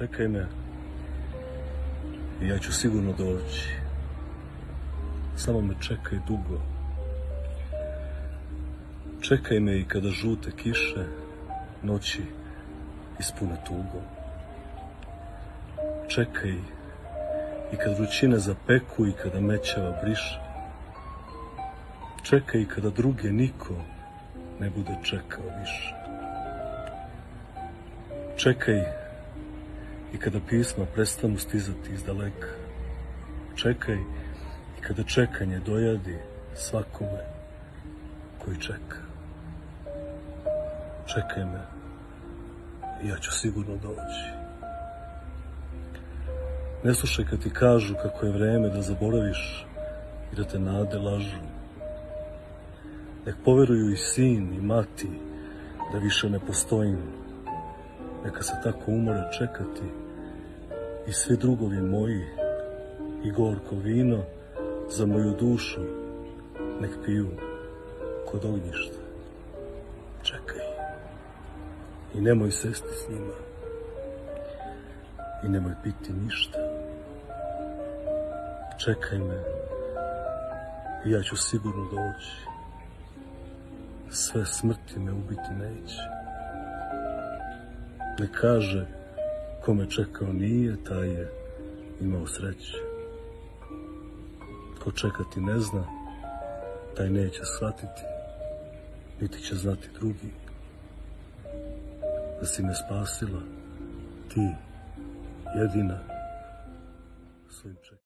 čekaj me ja ću sigurno doći. Samo me čekaj dugo. Čekaj me i kada žute kiše noći ispune tugom. Čekaj i kad vrućine zapeku i kada mećava briše. Čekaj i kada druge niko ne bude čekao više. Čekaj i kada pisma prestanu stizati iz daleka. Čekaj i kada čekanje dojadi svakome koji čeka. Čekaj me ja ću sigurno doći. Ne slušaj kad ti kažu kako je vreme da zaboraviš i da te nade lažu. Nek poveruju i sin i mati da više ne postojim. Neka se tako umore čekati i svi drugovi moji i gorko vino za moju dušu nek piju kod ognjišta. Čekaj i nemoj sesti s njima i nemoj piti ništa. Čekaj me i ja ću sigurno doći. Sve smrti me ubiti neće. Ne kaže kome čekao nije, taj je imao sreće. Ko čekati ne zna, taj neće shvatiti, niti će znati drugi. Da si me spasila, ti, jedina, svojim čekanjem.